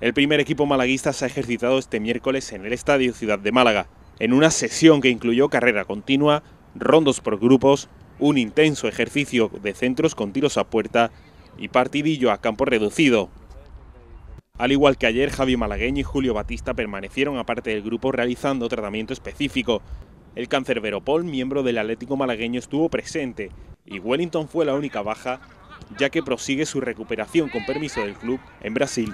El primer equipo malaguista se ha ejercitado este miércoles en el Estadio Ciudad de Málaga, en una sesión que incluyó carrera continua, rondos por grupos, un intenso ejercicio de centros con tiros a puerta y partidillo a campo reducido. Al igual que ayer, Javi Malagueño y Julio Batista permanecieron aparte del grupo realizando tratamiento específico. El cancerbero Paul, miembro del Atlético malagueño, estuvo presente y Wellington fue la única baja, ya que prosigue su recuperación con permiso del club en Brasil.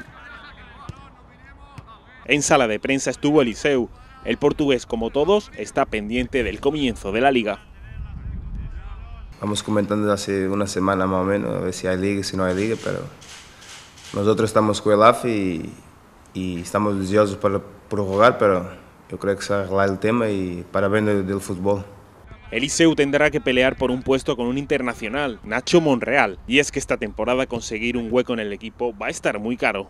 En sala de prensa estuvo Eliseu. El portugués, como todos, está pendiente del comienzo de la liga. Vamos comentando hace una semana más o menos, a ver si hay liga, si no hay liga, pero nosotros estamos con el AFI y, estamos deseosos para prorrogar, pero yo creo que se va el tema y para ver del fútbol. Eliseu tendrá que pelear por un puesto con un internacional, Nacho Monreal, y es que esta temporada conseguir un hueco en el equipo va a estar muy caro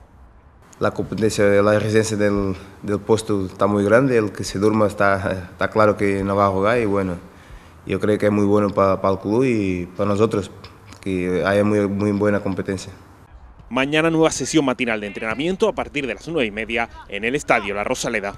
la competencia, la resistencia del, del, puesto está muy grande, el que se durma está, está claro que no va a jugar y bueno, yo creo que es muy bueno para, para el club y para nosotros, que haya muy, muy buena competencia. Mañana nueva sesión matinal de entrenamiento a partir de las nueve y media en el Estadio La Rosaleda.